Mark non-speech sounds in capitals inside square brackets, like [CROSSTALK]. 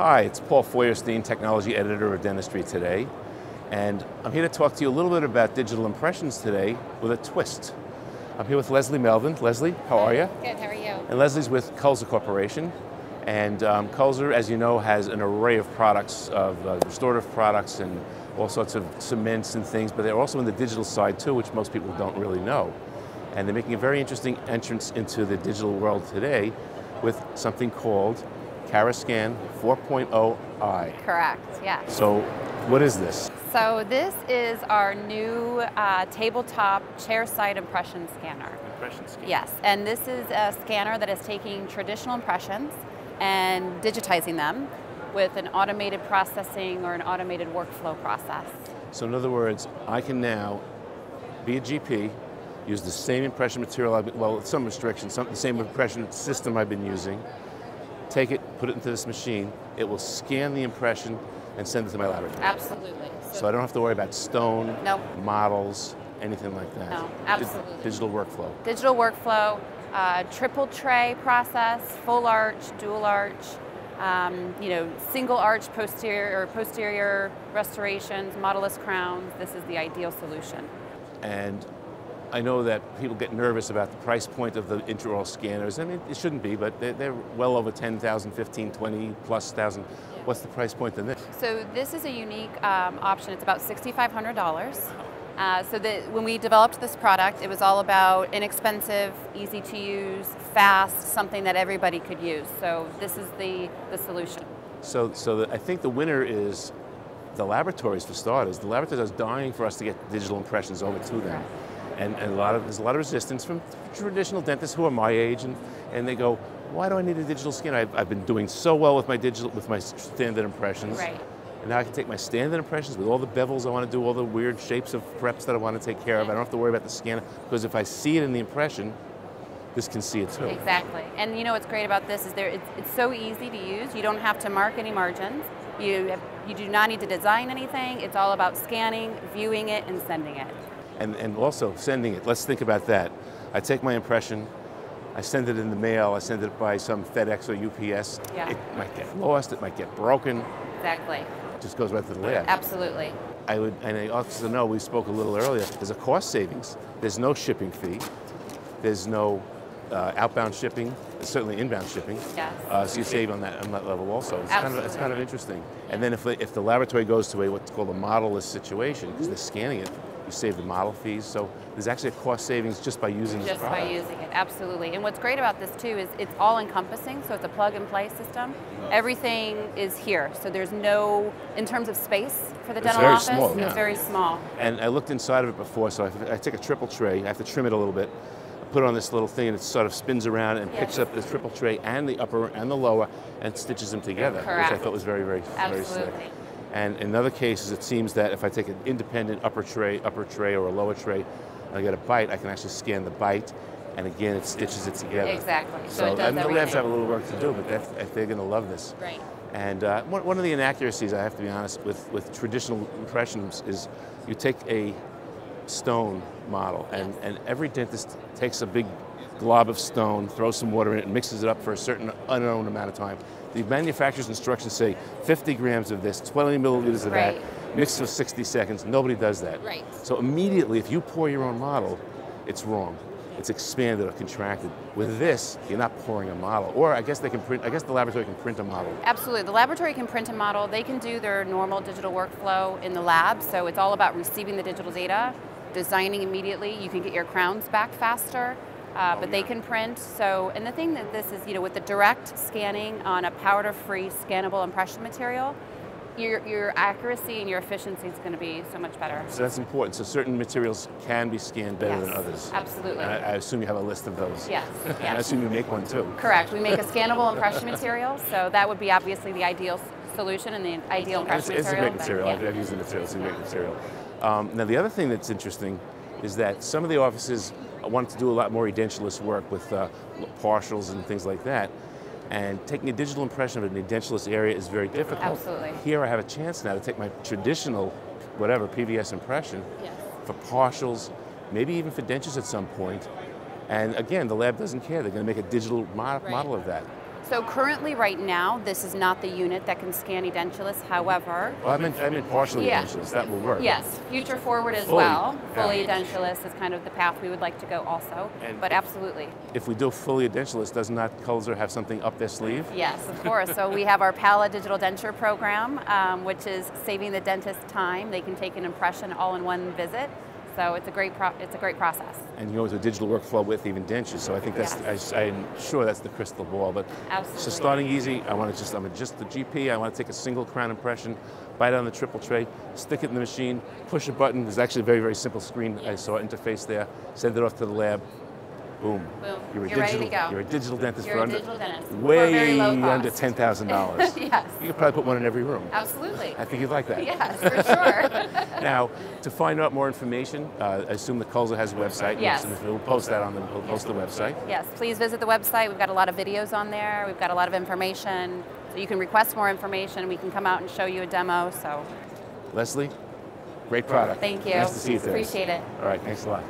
Hi, it's Paul Feuerstein, Technology Editor of Dentistry Today, and I'm here to talk to you a little bit about digital impressions today with a twist. I'm here with Leslie Melvin. Leslie, how are you? Good, how are you? And Leslie's with Kulzer Corporation, and um, Kulzer, as you know, has an array of products, of uh, restorative products and all sorts of cements and things, but they're also in the digital side too, which most people don't really know. And they're making a very interesting entrance into the digital world today with something called cara Scan 4.0i. Correct, yeah. So what is this? So this is our new uh, tabletop chair-side impression scanner. Impression scanner. Yes, and this is a scanner that is taking traditional impressions and digitizing them with an automated processing or an automated workflow process. So in other words, I can now be a GP, use the same impression material, I've been, well, with some restrictions, some, the same impression system I've been using, take it, put it into this machine, it will scan the impression and send it to my laboratory. Absolutely. So I don't have to worry about stone, models, anything like that. No, absolutely. Digital workflow. Digital workflow, uh, triple tray process, full arch, dual arch, um, you know, single arch posterior or posterior restorations, modelless crowns. This is the ideal solution. And I know that people get nervous about the price point of the intraoral scanners. I mean, it shouldn't be, but they're, they're well over 10,000, 15, 20 plus thousand. What's the price point than this? So this is a unique um, option. It's about $6,500. Uh, so that when we developed this product, it was all about inexpensive, easy to use, fast, something that everybody could use. So this is the, the solution. So, so the, I think the winner is the laboratories for starters. The laboratories are dying for us to get digital impressions over to them. And, and a lot of, there's a lot of resistance from traditional dentists who are my age, and, and they go, why do I need a digital scan? I've, I've been doing so well with my digital, with my standard impressions. Right. And now I can take my standard impressions with all the bevels I want to do, all the weird shapes of preps that I want to take care of. I don't have to worry about the scanner, because if I see it in the impression, this can see it too. Exactly. And you know what's great about this is there it's, it's so easy to use. You don't have to mark any margins. You have, you do not need to design anything. It's all about scanning, viewing it, and sending it. And, and also sending it. Let's think about that. I take my impression, I send it in the mail, I send it by some FedEx or UPS. Yeah. It might get lost, it might get broken, Exactly. it just goes right to the lab. Absolutely. I would, and I also know, we spoke a little earlier, there's a cost savings. There's no shipping fee, there's no uh, outbound shipping, certainly inbound shipping. Yes. Uh, so you save on that, on that level also. It's kind, of, it's kind of interesting. And then if, the- if the laboratory goes to a what's called a modelless situation, because they're scanning it, you save the model fees. So there's actually a cost savings just by using this Just by using it, absolutely. And what's great about this too is it's all encompassing, so it's a plug and play system. Everything is here, so there's no, in terms of space for the It's dental very office, small, yeah. it's very small. And I looked inside of it before, so I, I take a triple tray. I have to trim it a little bit. I put it on this little thing, and it sort of spins around and picks up the triple tray and the upper and the lower, and stitches them together, which I thought was very, very, very sick. And in other cases, it seems that if I take an independent upper tray, upper tray, or a lower tray, and I get a bite, I can actually scan the bite, and again, it stitches it together. Exactly. So So, it does and the labs everything. have a little work to do, but they're, they're going to love this. Right. And uh, one, one of the inaccuracies, I have to be honest, with, with traditional impressions is you take a stone model, and, and every dentist takes a big glob of stone, throws some water in it, and mixes it up for a certain unknown amount of time. The manufacturer's instructions say 50 grams of this, 20 milliliters of Right. that, mixed for 60 seconds. Nobody does that. Right. So immediately, if you pour your own model, it's wrong. It's expanded or contracted. With this, you're not pouring a model. Or I guess they can print. I guess the laboratory can print a model. Absolutely. The laboratory can print a model. They can do their normal digital workflow in the lab. So it's all about receiving the digital data, designing immediately. You can get your crowns back faster, uh, but they can print. So, and the thing that this is, you know, with the direct scanning on a powder-free scannable impression material, your, your accuracy and your efficiency is going to be so much better. So that's important. So certain materials can be scanned better than others. absolutely. I, I assume you have a list of those. Yes, [LAUGHS] And I assume you make one too. Correct. We make a [LAUGHS] scannable impression material, so that would be obviously the ideal solution and the ideal And It's, impression it's a material. great but material. yeah. I've, I've used the material. It's a great material. Um, now the other thing that's interesting is that some of the offices want to do a lot more edentulous work with uh, partials and things like that. And taking a digital impression of an edentulous area is very difficult. Absolutely. Here I have a chance now to take my traditional, whatever, PVS impression Yes. for partials, maybe even for dentures at some point. And again, the lab doesn't care. They're going to make a digital Right. model of that. So currently, right now, this is not the unit that can scan edentulous. However, Well, I meant, I meant partially Yeah. edentulous. That will work. yes, future forward as Fully, well. yeah. Fully edentulous is kind of the path we would like to go also. And but absolutely, If we do fully edentulous, does not Kulzer have something up their sleeve? yes, of course. so we have our Pala Digital Denture program, um, which is saving the dentist time. They can take an impression all in one visit. So it's a great pro- it's a great process. And you go into a digital workflow with even dentures. So I think that's, I, am sure that's the crystal ball. But Absolutely. so starting easy, I want to just, I'm just the GP. I want to take a single crown impression, bite on the triple tray, stick it in the machine, push a button. There's actually a very, very simple screen. I saw interface there. Send it off to the lab. Boom. Boom. You're a You're ready digital. to go. You're a digital dentist You're for under, dentist way under ten thousand [LAUGHS] dollars. Yes. You could probably put one in every room. Absolutely. I think you'd like that. Yes, for sure. [LAUGHS] [LAUGHS] Now, to find out more information, uh, I assume the Kulzer has a website. Yes. We'll post that on the, we'll post the website. Yes, please visit the website. We've got a lot of videos on there. We've got a lot of information. So you can request more information. We can come out and show you a demo. So Leslie, great product. thank you. Nice to see you today. Appreciate it. All right, thanks a lot.